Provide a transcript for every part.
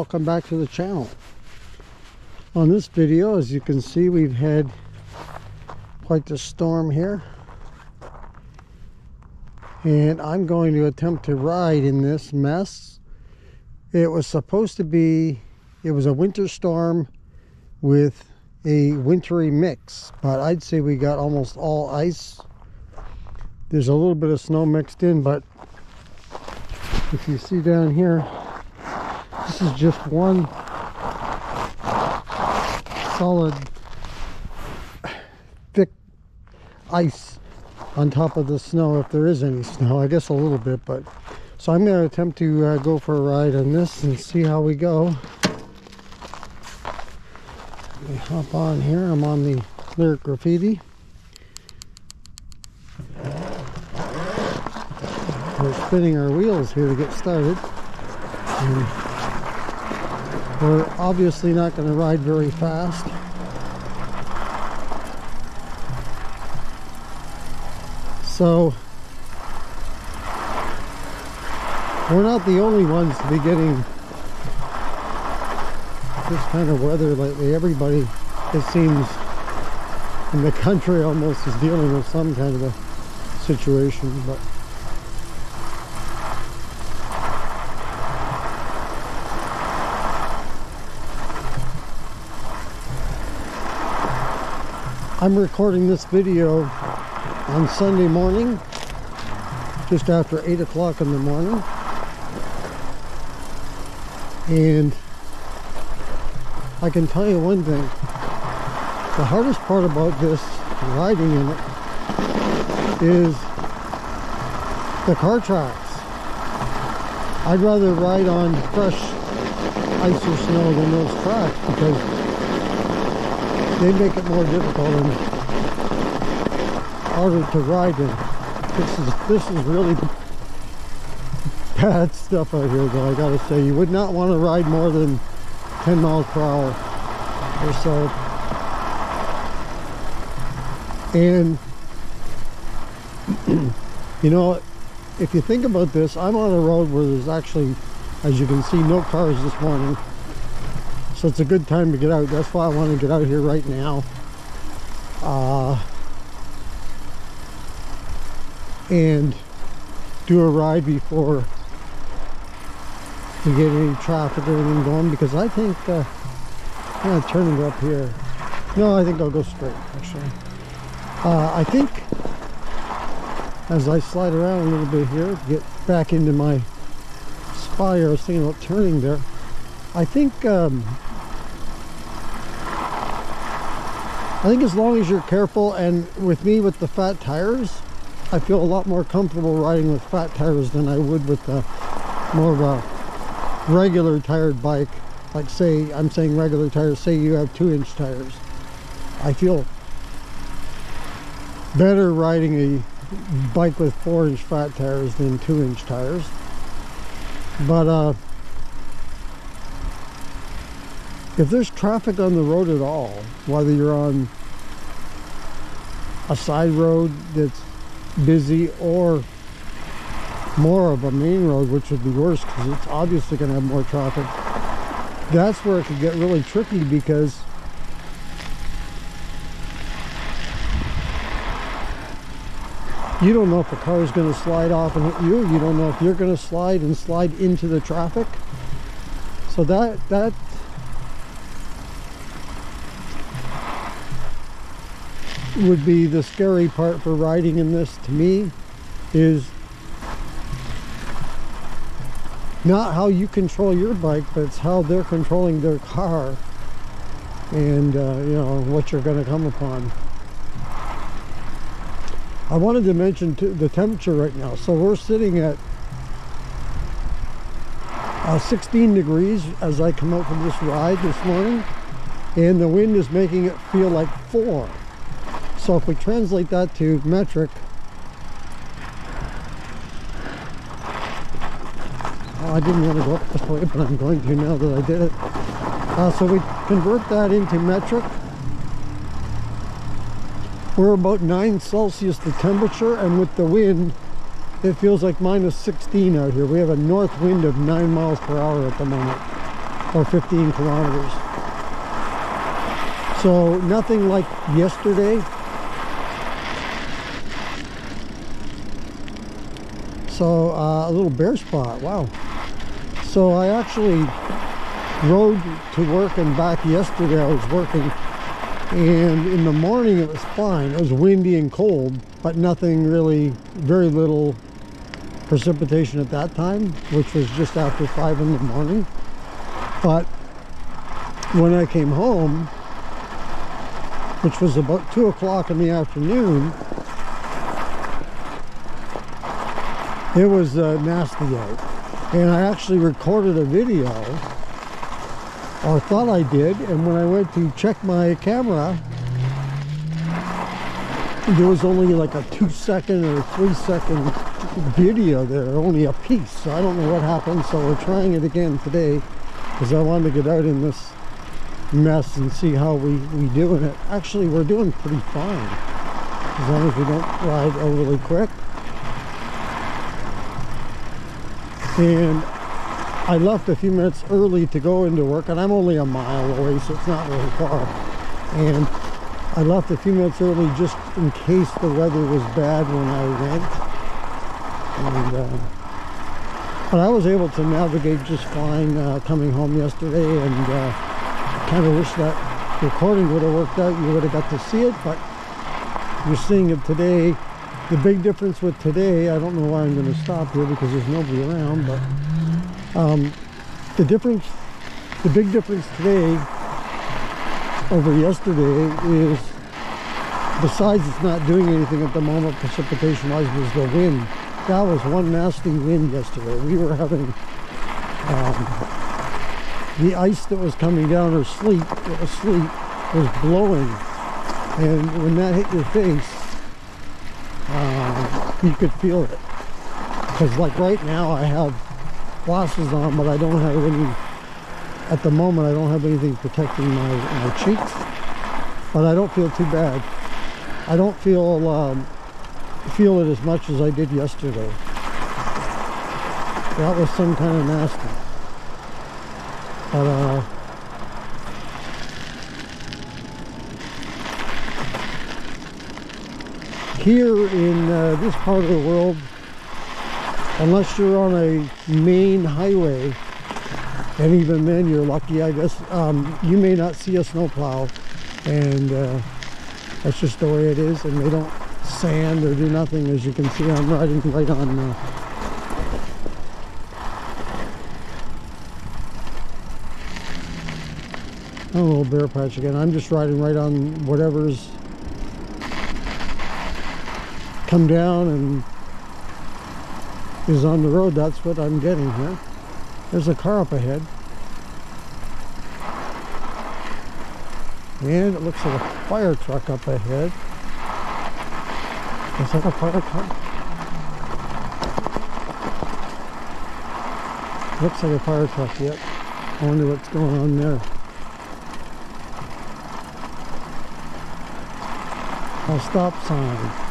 welcome back to the channel. On this video, as you can see, we've had quite the storm here. And I'm going to attempt to ride in this mess. It was supposed to be, it was a winter storm with a wintry mix, but I'd say we got almost all ice. There's a little bit of snow mixed in, but if you see down here, this is just one solid thick ice on top of the snow if there is any snow. I guess a little bit but so I'm going to attempt to uh, go for a ride on this and see how we go. Let me hop on here. I'm on the lyric graffiti. We're spinning our wheels here to get started. And we're obviously not going to ride very fast So we're not the only ones to be getting this kind of weather lately. Everybody, it seems, in the country almost is dealing with some kind of a situation. But I'm recording this video on Sunday morning, just after 8 o'clock in the morning. And I can tell you one thing. The hardest part about this riding in it is the car tracks. I'd rather ride on fresh ice or snow than those tracks because they make it more difficult and harder to ride in. This is this is really bad stuff out here though I gotta say. You would not want to ride more than 10 miles per hour or so. And you know, if you think about this, I'm on a road where there's actually, as you can see, no cars this morning. So it's a good time to get out. That's why I want to get out here right now. Uh, and do a ride before we get any traffic or anything going because I think uh, I'm to turn it up here. No, I think I'll go straight actually. Uh, I think as I slide around a little bit here, get back into my spire, I was thinking about turning there. I think um, I think as long as you're careful and with me with the fat tires, I feel a lot more comfortable riding with fat tires than I would with a, more of a regular tired bike. Like say, I'm saying regular tires, say you have two inch tires. I feel better riding a bike with four inch fat tires than two inch tires. But uh, if there's traffic on the road at all, whether you're on a side road that's busy or more of a main road, which would be worse because it's obviously going to have more traffic, that's where it could get really tricky because you don't know if a car is going to slide off and hit you. You don't know if you're going to slide and slide into the traffic. So that that would be the scary part for riding in this to me is not how you control your bike but it's how they're controlling their car and uh, you know what you're going to come upon. I wanted to mention the temperature right now. So we're sitting at uh, 16 degrees as I come out from this ride this morning and the wind is making it feel like four so if we translate that to metric, oh, I didn't want to go up this way, but I'm going to now that I did it. Uh, so we convert that into metric. We're about 9 Celsius the temperature, and with the wind, it feels like minus 16 out here. We have a north wind of 9 miles per hour at the moment. or 15 kilometers. So nothing like yesterday. So uh, a little bare spot, wow. So I actually rode to work and back yesterday. I was working and in the morning it was fine. It was windy and cold, but nothing really, very little precipitation at that time, which was just after five in the morning. But when I came home, which was about two o'clock in the afternoon, it was uh, nasty out. And I actually recorded a video or thought I did and when I went to check my camera there was only like a two second or three second video there only a piece. So I don't know what happened so we're trying it again today because I wanted to get out in this mess and see how we, we do in it. Actually we're doing pretty fine as long as we don't ride overly quick and I left a few minutes early to go into work and I'm only a mile away so it's not really far. And I left a few minutes early just in case the weather was bad when I went. And uh, but I was able to navigate just fine uh, coming home yesterday and uh, kind of wish that recording would have worked out you would have got to see it but you're seeing it today the big difference with today I don't know why I'm going to stop here because there's nobody around but um, the difference, the big difference today over yesterday is besides it's not doing anything at the moment precipitation wise was the wind. That was one nasty wind yesterday. We were having um, the ice that was coming down or sleet, sleet was blowing and when that hit your face you could feel it because like right now I have glasses on, but I don't have any, at the moment, I don't have anything protecting my, my cheeks. But I don't feel too bad. I don't feel um, feel it as much as I did yesterday. That was some kind of nasty. But uh, here in uh, this part of the world, unless you're on a main highway and even then you're lucky I guess um, you may not see a snowplow and uh, that's just the way it is and they don't sand or do nothing as you can see I'm riding right on uh, a little bare patch again. I'm just riding right on whatever's come down and is on the road, that's what I'm getting here. There's a car up ahead. And it looks like a fire truck up ahead. Is that a fire truck? Looks like a fire truck, yep. I wonder what's going on there. A stop sign.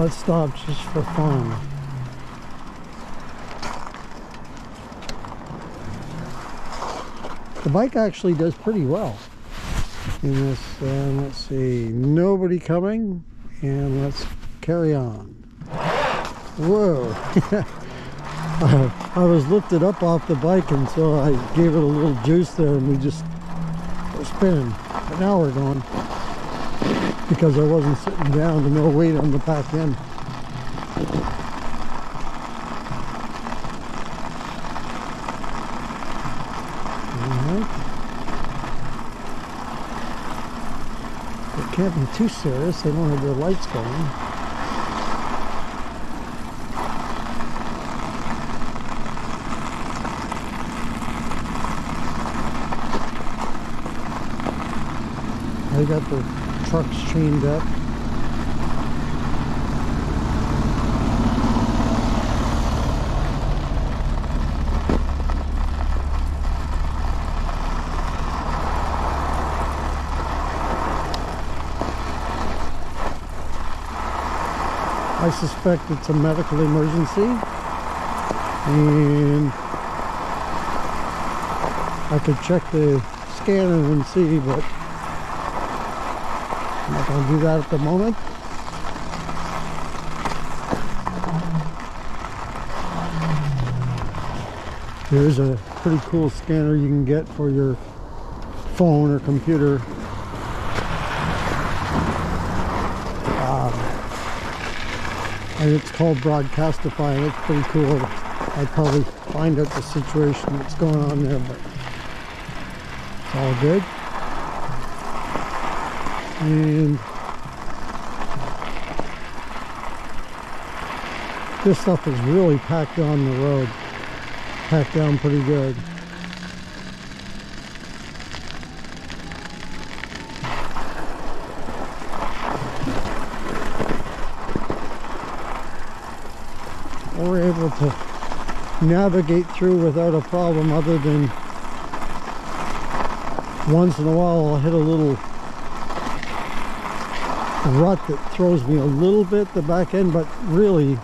Let's stop just for fun. The bike actually does pretty well in this. Uh, let's see, nobody coming, and let's carry on. Whoa! I was lifted up off the bike, and so I gave it a little juice there, and we just spinning. But now we're going because I wasn't sitting down and no weight on the back end. It can't be too serious, they don't have their lights going. They got the trucks chained up. I suspect it's a medical emergency and I could check the scanner and see, but not going to do that at the moment. Here's a pretty cool scanner you can get for your phone or computer. Um, and it's called Broadcastify and it's pretty cool. I'd probably find out the situation that's going on there, but it's all good. And this stuff is really packed on the road packed down pretty good. We're able to navigate through without a problem other than once in a while I'll hit a little rut that throws me a little bit the back end but really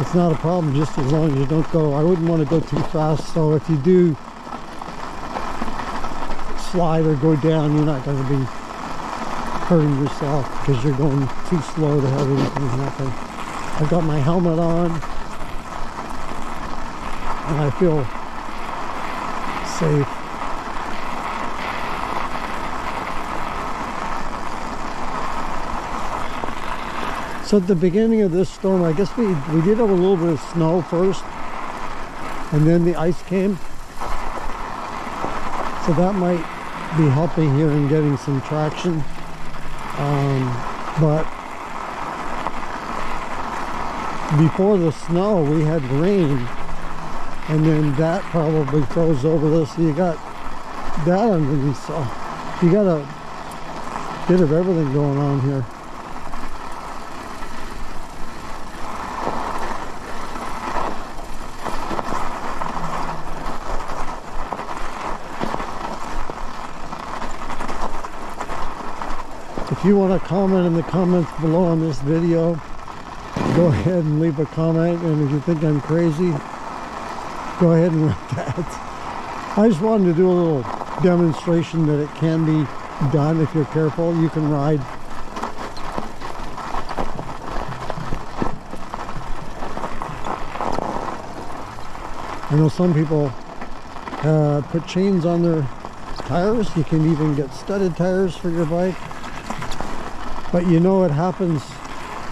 it's not a problem just as long as you don't go I wouldn't want to go too fast so if you do slide or go down you're not going to be hurting yourself because you're going too slow to have anything happen. I've got my helmet on and I feel safe So at the beginning of this storm, I guess we, we did have a little bit of snow first, and then the ice came. So that might be helping here in getting some traction. Um, but before the snow, we had rain, and then that probably froze over this. So you got that underneath, so you got a bit of everything going on here. If you want to comment in the comments below on this video, go ahead and leave a comment. And if you think I'm crazy, go ahead and write that. I just wanted to do a little demonstration that it can be done if you're careful. You can ride I know some people uh, put chains on their tires. You can even get studded tires for your bike. But you know it happens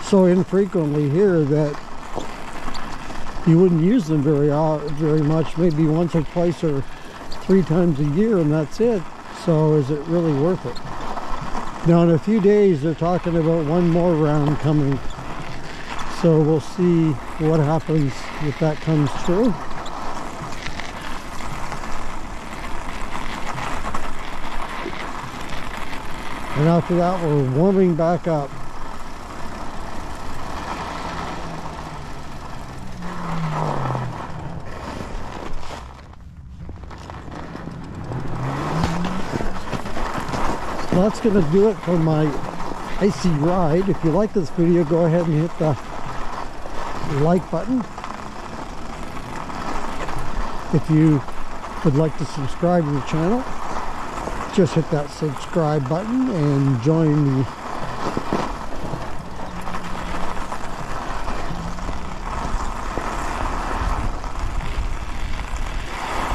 so infrequently here that you wouldn't use them very uh, very much, maybe once or twice or three times a year and that's it. So is it really worth it? Now in a few days they're talking about one more round coming. So we'll see what happens if that comes true. And after that, we're warming back up. That's to do it for my icy ride. If you like this video, go ahead and hit the like button. If you would like to subscribe to the channel, just hit that subscribe button and join the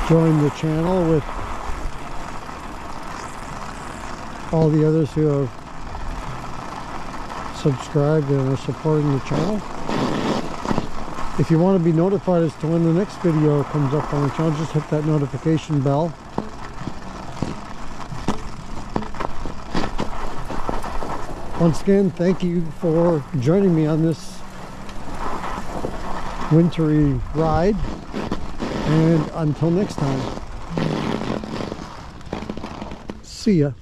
join the channel with all the others who have subscribed and are supporting the channel. If you want to be notified as to when the next video comes up on the channel, just hit that notification bell. Once again, thank you for joining me on this wintry ride. And until next time, see ya.